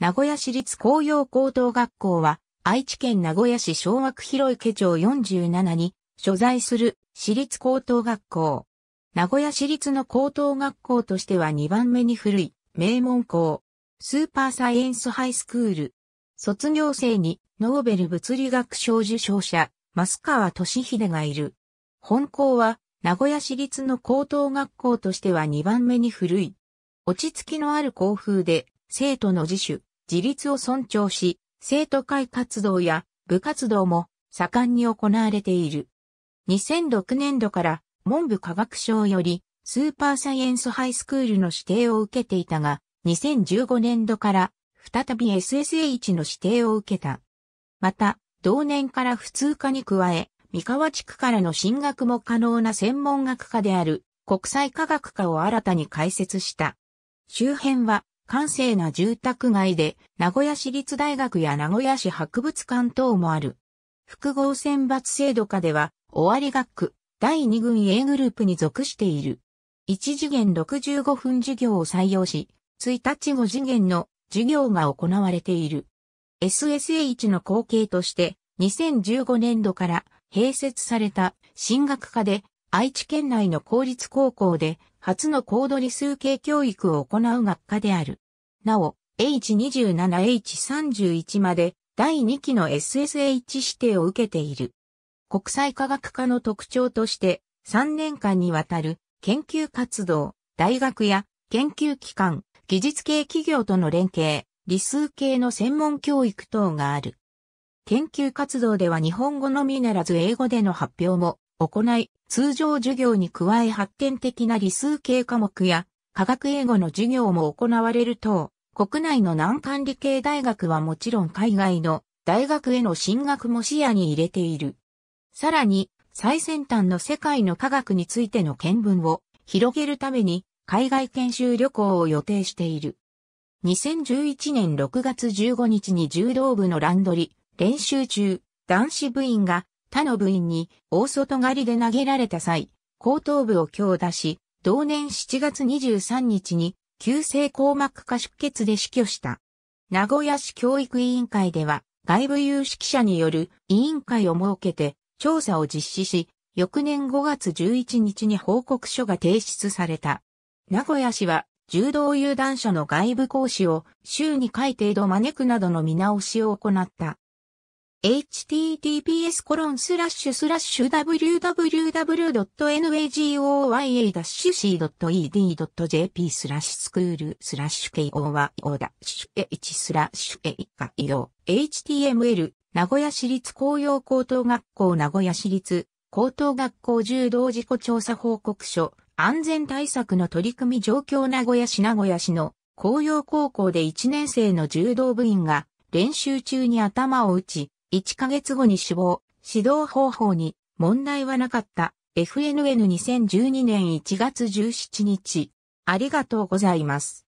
名古屋市立工業高等学校は、愛知県名古屋市小学広池町47に所在する私立高等学校。名古屋市立の高等学校としては2番目に古い名門校。スーパーサイエンスハイスクール。卒業生にノーベル物理学賞受賞者、増川俊秀がいる。本校は名古屋市立の高等学校としては2番目に古い。落ち着きのある校風で生徒の自主、自立を尊重し、生徒会活動や部活動も盛んに行われている。2006年度から文部科学省よりスーパーサイエンスハイスクールの指定を受けていたが、2015年度から再び SSH の指定を受けた。また、同年から普通科に加え、三河地区からの進学も可能な専門学科である国際科学科を新たに開設した。周辺は閑静な住宅街で名古屋市立大学や名古屋市博物館等もある。複合選抜制度下では終わり学区第2軍 A グループに属している。1次元65分授業を採用し、1日5次元の授業が行われている。SSH の後継として2015年度から併設された進学科で愛知県内の公立高校で初の高度理数系教育を行う学科である。なお、H27H31 まで第2期の SSH 指定を受けている。国際科学科の特徴として3年間にわたる研究活動、大学や研究機関、技術系企業との連携、理数系の専門教育等がある。研究活動では日本語のみならず英語での発表も行い、通常授業に加え発展的な理数系科目や科学英語の授業も行われる等、国内の難関理系大学はもちろん海外の大学への進学も視野に入れている。さらに、最先端の世界の科学についての見聞を広げるために海外研修旅行を予定している。2011年6月15日に柔道部のランドリ練習中、男子部員が他の部員に大外刈りで投げられた際、後頭部を強打し、同年7月23日に急性硬膜下出血で死去した。名古屋市教育委員会では外部有識者による委員会を設けて調査を実施し、翌年5月11日に報告書が提出された。名古屋市は柔道有段者の外部講師を週2回程度招くなどの見直しを行った。Https コロンスラッシュスラッシュ www.nagoya-c.ed.jp スラッシュスクールスラッシュ KOYO-H スラッシュ A が移動 HTML 名古屋市立工業高等学校名古屋市立高等学校柔道事故調査報告書安全対策の取り組み状況名古屋市名古屋市の工業高校で1年生の柔道部員が練習中に頭を打ち、1ヶ月後に死亡、指導方法に問題はなかった FNN2012 年1月17日。ありがとうございます。